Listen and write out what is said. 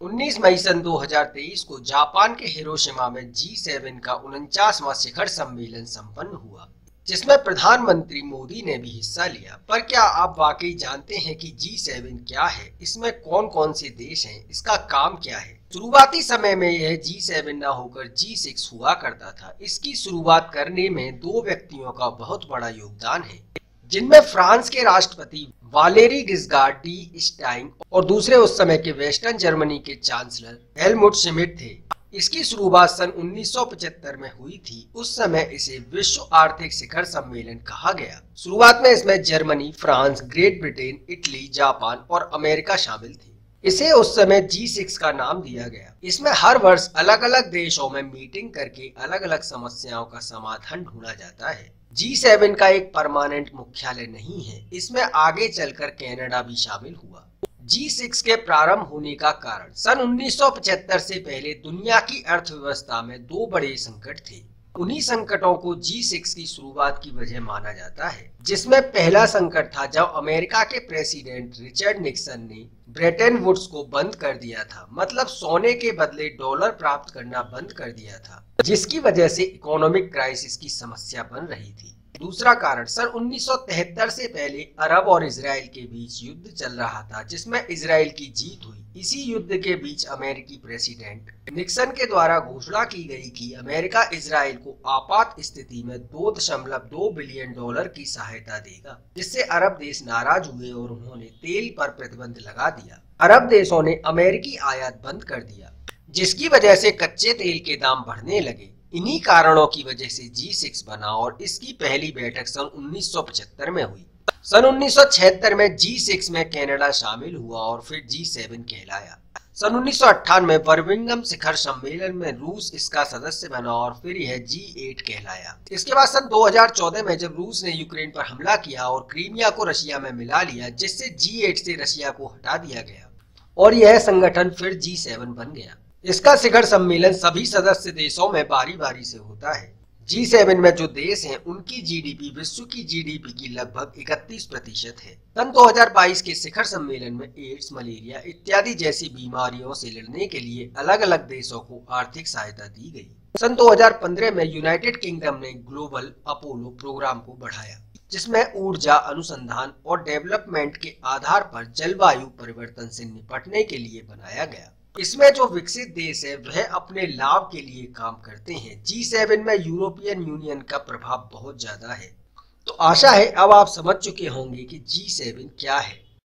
19 मई सन 2023 को जापान के हिरोशिमा में जी सेवन का उनचासवां शिखर सम्मेलन संपन्न हुआ, जिसमें प्रधानमंत्री मोदी ने भी हिस्सा लिया। पर क्या आप वाकई जानते हैं कि जी सेवन क्या है? इसमें कौन कौन से देश हैं? इसका काम क्या है? शुरुआती समय में यह जी सेवन न होकर जी सिक्स हुआ करता था। इसकी शुरुआत करने में दो व्यक्तियों का बहुत बड़ा योगदान है। जिनमें फ्रांस के राष्ट्रपति वालेरी गिस्गार्ड डी स्टाइन और दूसरे उस समय के वेस्टर्न जर्मनी के चांसलर हेलमुट शिमिट थे। इसकी शुरुआत सन 1975 में हुई थी। उस समय इसे विश्व आर्थिक शिखर सम्मेलन कहा गया। शुरुआत में इसमें Germany, France, Great Britain, Italy, Japan और अमेरिका शामिल थे। इसे उस समय जी सिक्स का नाम दिया गया। इसमें हर वर्ष अलग अलग देशों में मीटिंग करके अलग अलग समस्याओं का समाधान ढूंढा जाता है। जी सेवन का एक परमानेंट मुख्यालय नहीं है, इसमें आगे चलकर कनाडा भी शामिल हुआ। जी सिक्स के प्रारंभ होने का कारण सन 1975 से पहले दुनिया की अर्थव्यवस्था में दो बड़े संकट थे। उन्हीं संकटों को जी सिक्स की शुरुआत की वजह माना जाता है, जिसमें पहला संकट था जब अमेरिका के प्रेसिडेंट रिचर्ड निक्सन ने ब्रेटन वुड्स को बंद कर दिया था मतलब सोने के बदले डॉलर प्राप्त करना बंद कर दिया था, जिसकी वजह से इकोनॉमिक क्राइसिस की समस्या बन रही थी। दूसरा कारण सन 1973 से पहले अरब और इसराइल के बीच युद्ध चल रहा था, जिसमें इसराइल की जीत हुई। इसी युद्ध के बीच अमेरिकी प्रेसिडेंट निक्सन के द्वारा घोषणा की गई कि अमेरिका इसराइल को आपात स्थिति में दो दशमलव दो बिलियन डॉलर की सहायता देगा, जिससे अरब देश नाराज़ हुए और उन्होंने तेल पर प्रतिबंध लगा दिया। अरब देशों ने अमेरिकी आयात बंद कर दिया, जिसकी वजह से कच्चे तेल के दाम बढ़ने लगे। इन्हीं कारणों की वजह से जी सिक्स बना और इसकी पहली बैठक सन 1975 में हुई। सन 1976 में जी सिक्स में कनाडा शामिल हुआ और फिर जी सेवन कहलाया। सन उन्नीस में बर्मिंगम शिखर सम्मेलन में रूस इसका सदस्य बना और फिर यह जी एट कहलाया। इसके बाद सन 2014 में जब रूस ने यूक्रेन पर हमला किया और क्रीमिया को रशिया में मिला लिया, जिससे जी एट से रशिया को हटा दिया गया और यह संगठन फिर जी सेवन बन गया। इसका शिखर सम्मेलन सभी सदस्य देशों में बारी बारी से होता है। जी सेवन में जो देश हैं, उनकी जीडीपी विश्व की जीडीपी की लगभग 31 प्रतिशत है। सन 2022 के शिखर सम्मेलन में एड्स, मलेरिया इत्यादि जैसी बीमारियों से लड़ने के लिए अलग अलग देशों को आर्थिक सहायता दी गई। सन 2015 में यूनाइटेड किंगडम ने ग्लोबल अपोलो प्रोग्राम को बढ़ाया, जिसमें ऊर्जा अनुसंधान और डेवलपमेंट के आधार पर जलवायु परिवर्तन से निपटने के लिए बनाया गया। इसमें जो विकसित देश है, वह अपने लाभ के लिए काम करते हैं। जी सेवन में यूरोपियन यूनियन का प्रभाव बहुत ज़्यादा है। तो आशा है, अब आप समझ चुके होंगे कि जी सेवन क्या है।